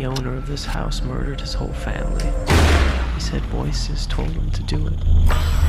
the owner of this house murdered his whole family. He said voices told him to do it.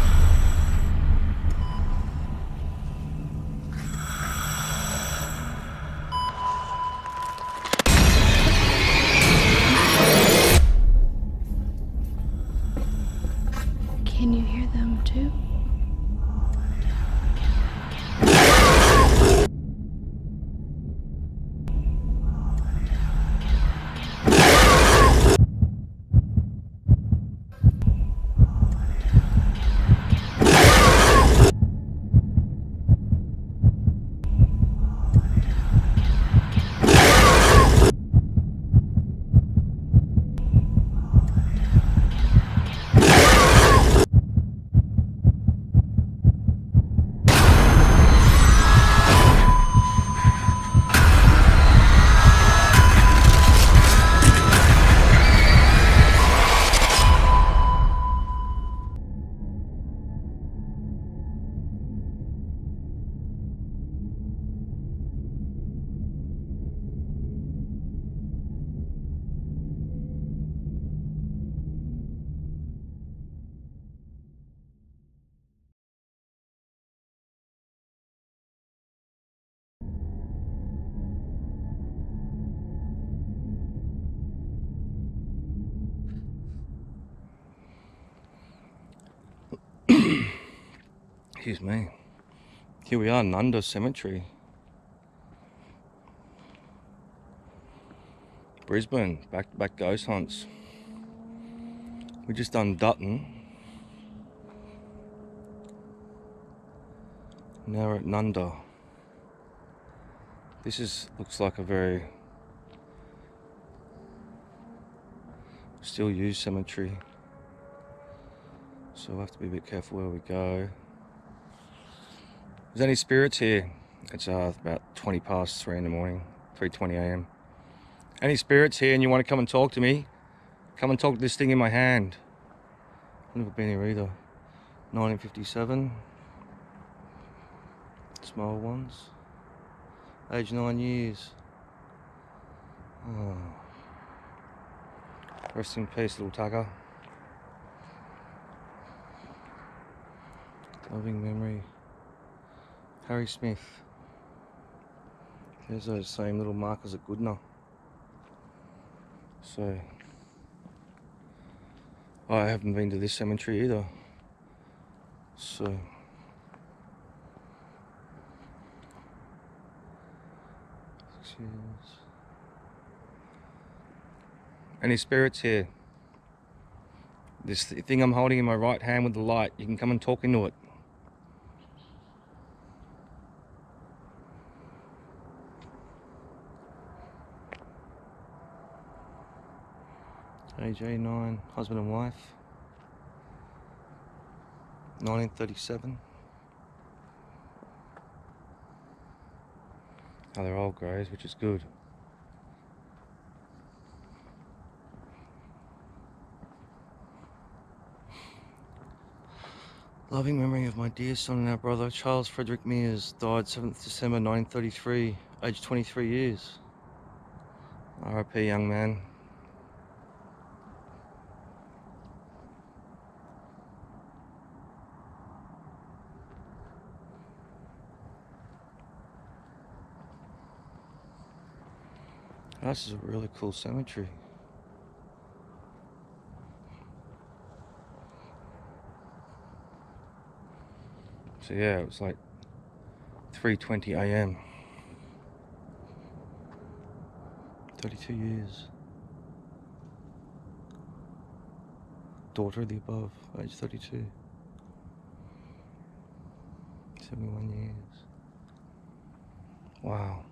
Excuse me. Here we are, Nundah Cemetery. Brisbane, back to back ghost hunts. We just done Dutton. Now we're at Nundah. This is looks like a very still used cemetery. So we'll have to be a bit careful where we go. Is there any spirits here? It's uh, about 20 past 3 in the morning, 3.20 a.m. Any spirits here and you want to come and talk to me? Come and talk to this thing in my hand. I've never been here either. 1957. Small ones. Age 9 years. Oh. Rest in peace, little Tucker. Loving memory. Harry Smith. There's those same little markers at Goodna. So, I haven't been to this cemetery either. So. Any spirits here? This thing I'm holding in my right hand with the light, you can come and talk into it. Age 89, husband and wife. 1937. Oh, they're old greys, which is good. Loving memory of my dear son and our brother, Charles Frederick Mears, died 7th December 1933, aged 23 years. RIP, young man. This is a really cool cemetery. So yeah, it was like 3:20 a.m. 32 years. Daughter of the above, age 32. 71 years. Wow.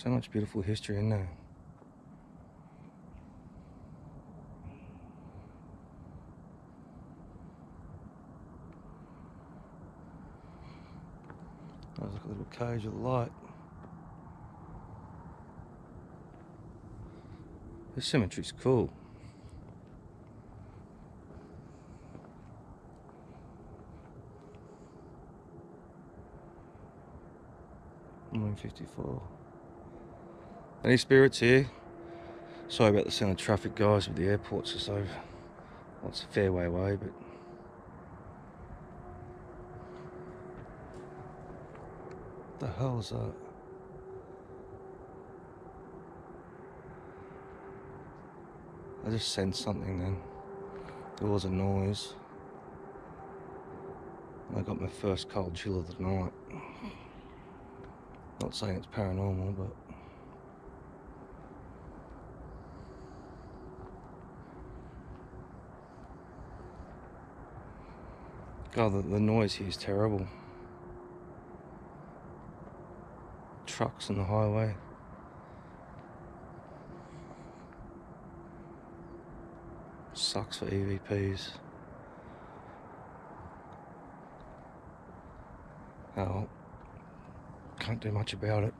So much beautiful history in there. Oh, There's like a little cage of light. The cemetery's cool. Nine fifty four. Any spirits here? Sorry about the sound of traffic, guys, with the airport's just over. Well, it's a fair way away, but. What the hell is that? I just sensed something then. There was a noise. I got my first cold chill of the night. Not saying it's paranormal, but. God, the, the noise here is terrible. Trucks on the highway. Sucks for EVPs. Oh, can't do much about it.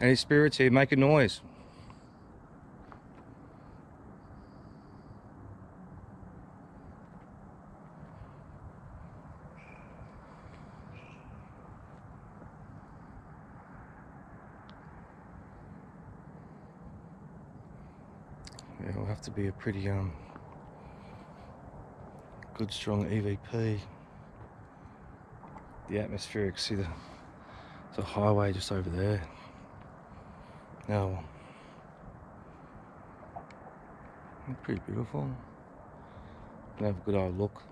Any spirits here, make a noise. Yeah, it'll have to be a pretty um good strong EVP. The atmospheric, see the the highway just over there. Now pretty beautiful. Gonna have a good eye look.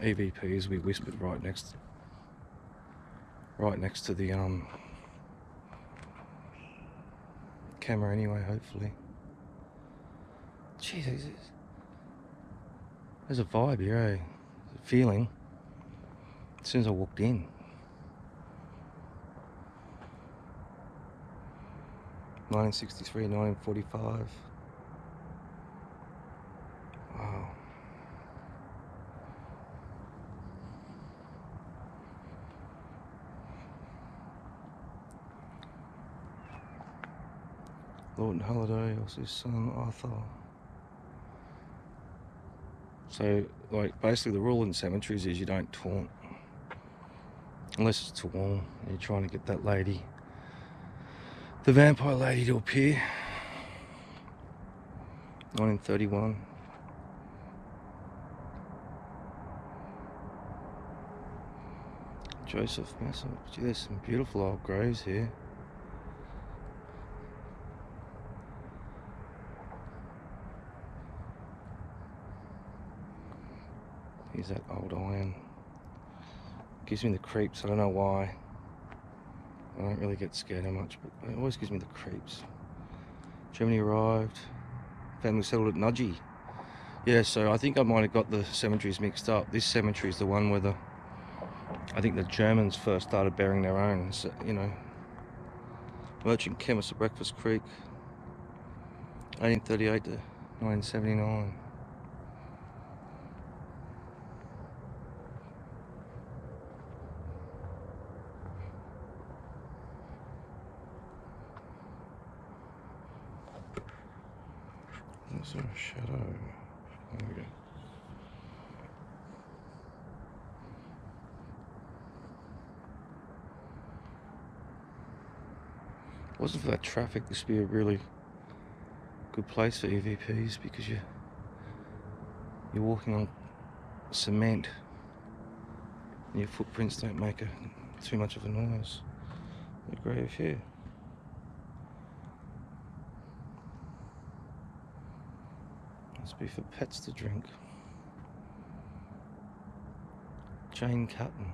EVPs we whispered right next right next to the um camera anyway, hopefully. Jesus. There's a vibe here, eh? A feeling. As soon as I walked in. Nineteen sixty three, nineteen forty Holiday was his son Arthur. So, like, basically, the rule in cemeteries is you don't taunt. Unless it's too warm and you're trying to get that lady, the vampire lady, to appear. 1931. Joseph Messer. Gee, there's some beautiful old graves here. Here's that old iron. Gives me the creeps. I don't know why. I don't really get scared that much, but it always gives me the creeps. Germany arrived. Family settled at Nudgee. Yeah, so I think I might have got the cemeteries mixed up. This cemetery is the one where the I think the Germans first started burying their own. So, you know, merchant chemist at Breakfast Creek, 1838 to 1979. There's a shadow. There we go. Wasn't for that traffic, this would be a really good place for EVPs because you you're walking on cement and your footprints don't make a, too much of a noise. The grave here. Be for pets to drink. Jane Cutton.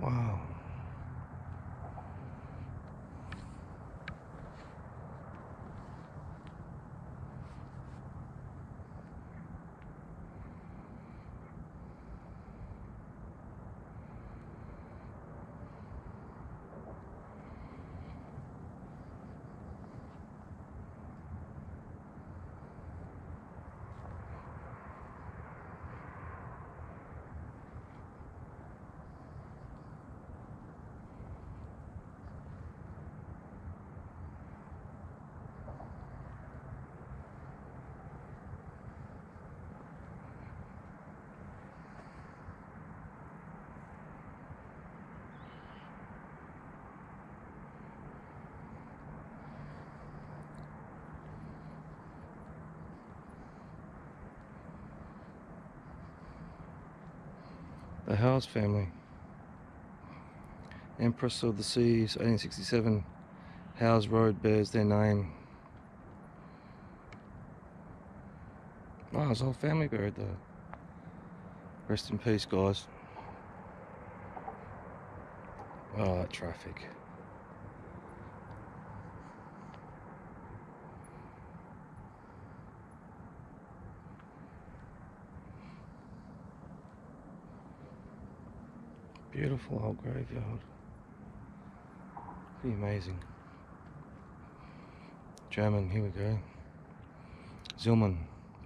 Wow. The Howes family. Empress of the Seas, 1867. Howes Road bears their name. Oh, his whole family buried there. Rest in peace, guys. Oh, that traffic. Beautiful old graveyard. Pretty amazing. German, here we go. Zillman,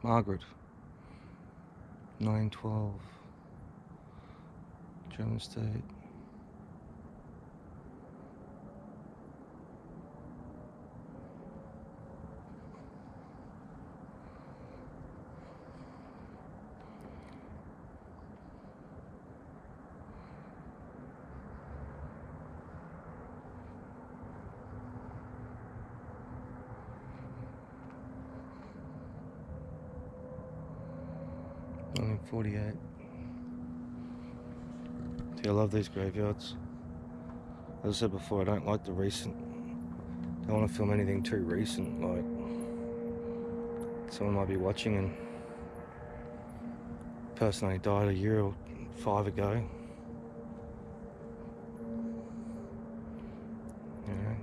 Margaret, 912. German state. Only 48. See, I love these graveyards. As I said before, I don't like the recent. Don't want to film anything too recent, like someone might be watching and person only died a year or five ago. You know.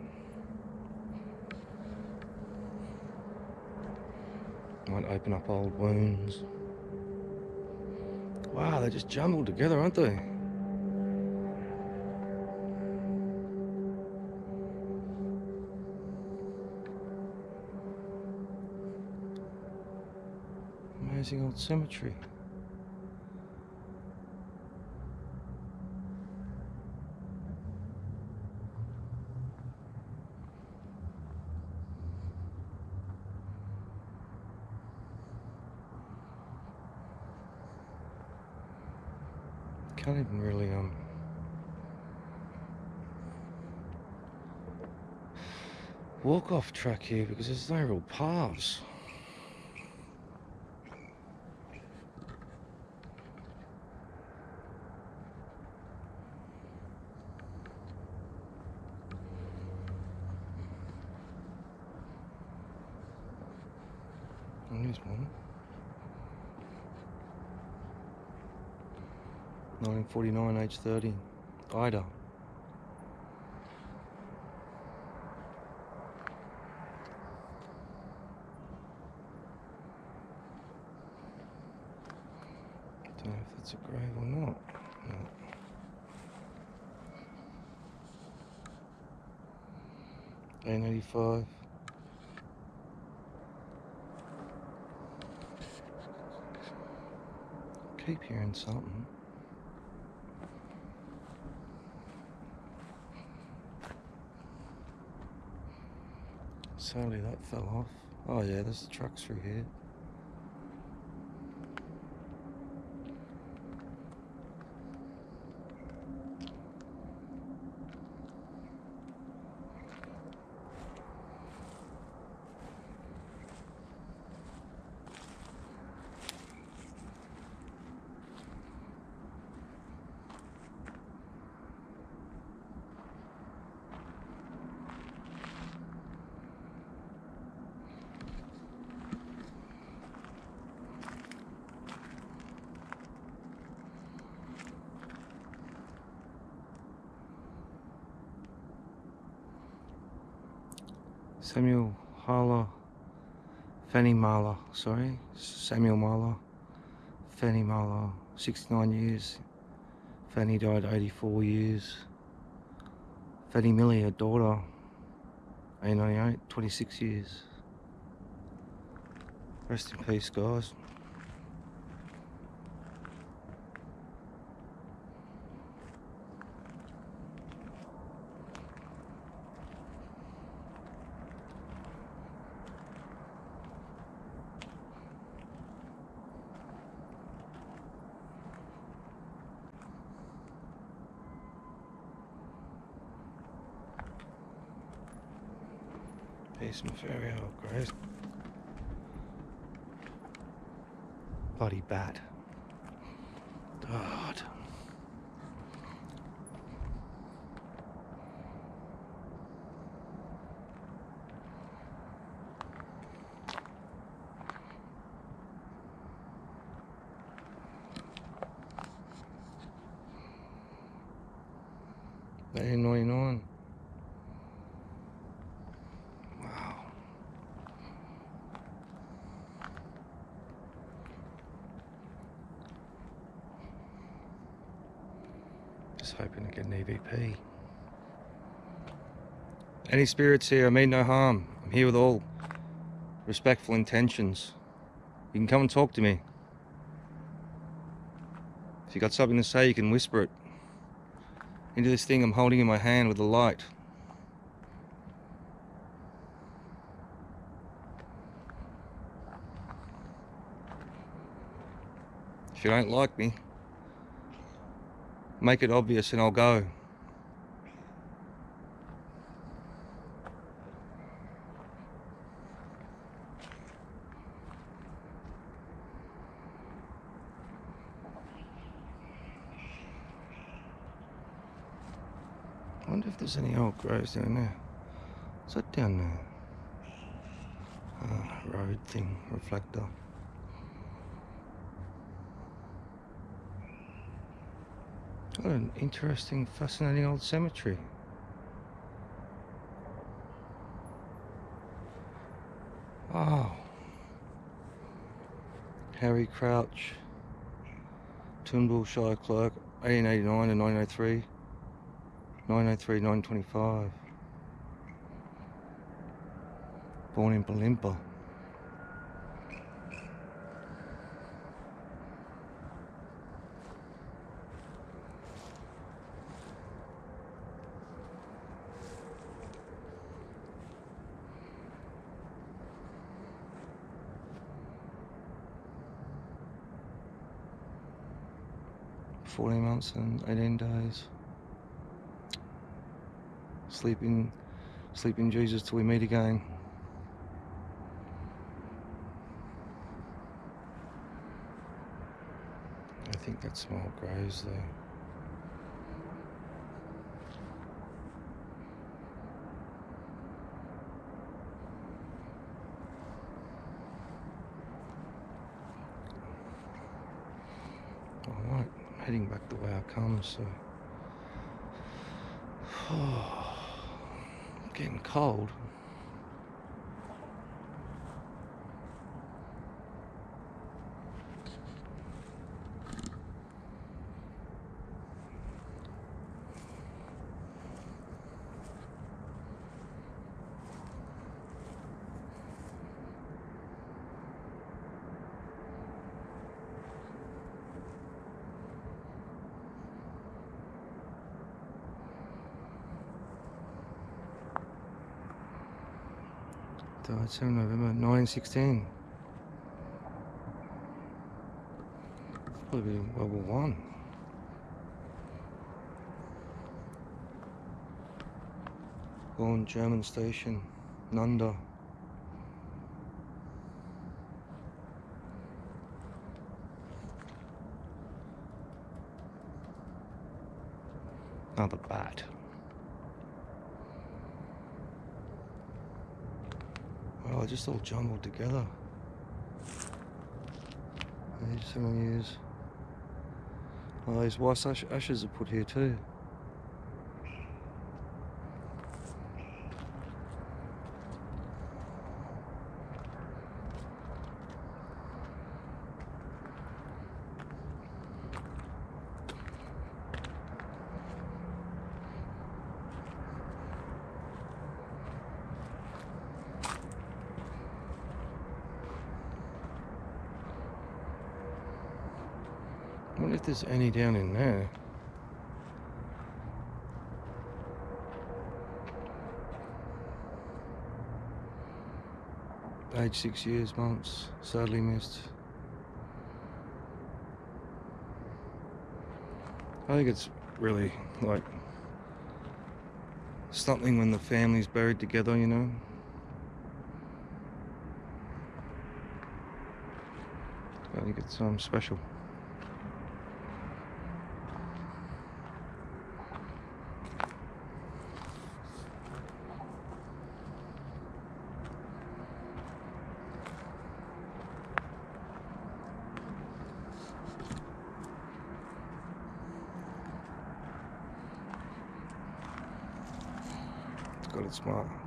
Might open up old wounds. Wow, they're just jumbled together, aren't they? Amazing old cemetery. Can't even really um walk off track here because there's no real paths. And Here's one. 1949, age 30. Ida. Don't know if that's a grave or not. No. Keep hearing something. Sadly, that fell off. Oh yeah, there's the trucks through here. Samuel Harler, Fanny Marlow, sorry, Samuel Marlow, Fanny Marlow, 69 years. Fanny died 84 years. Fanny Millie, her daughter, 1898, 26 years. Rest in peace, guys. Peace and farewell, Grace. Bloody bat. God. 1899. Wow. Just hoping to get an EVP. Any spirits here, I mean no harm. I'm here with all respectful intentions. You can come and talk to me. If you got something to say, you can whisper it into this thing I'm holding in my hand with the light. If you don't like me, make it obvious and I'll go. Wonder if there's any old graves down there. What's that down there? Ah, road thing, reflector. What an interesting, fascinating old cemetery. Oh. Harry Crouch, Toombul Shire Clerk, 1889 to 1903. 903, 925. Born in Balimpa. Fourteen months and eighteen days. Sleeping, sleeping Jesus till we meet again. I think that's some old graves there. Alright, heading back the way I come, so. Oh. Getting cold. Died 7 November 1916. Probably World War One. Born German station, Nundah. Another bat. Oh, just all jumbled together. Age seven years. Oh, his wife's ash- ashes are put here too. Wonder if there's any down in there. Age six years, months, sadly missed. I think it's really like something when the family's buried together, you know. I think it's um special.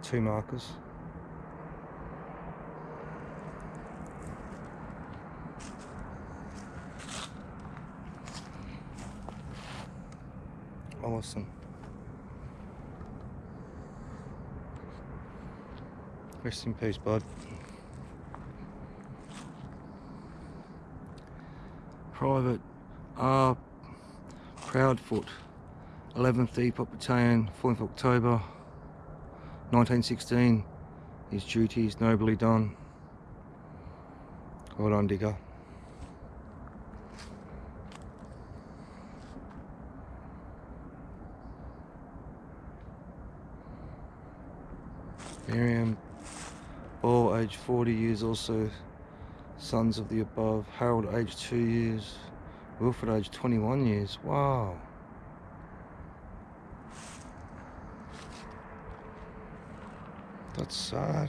Two markers. Awesome. Rest in peace, bud. Private R. Proudfoot, 11th Depot Battalion, 4th October 1916. His duties nobly done. Well on, Digger. Miriam Ball, age 40 years, also sons of the above. Harold, age 2 years. Wilfred, age 21 years. Wow. That's sad.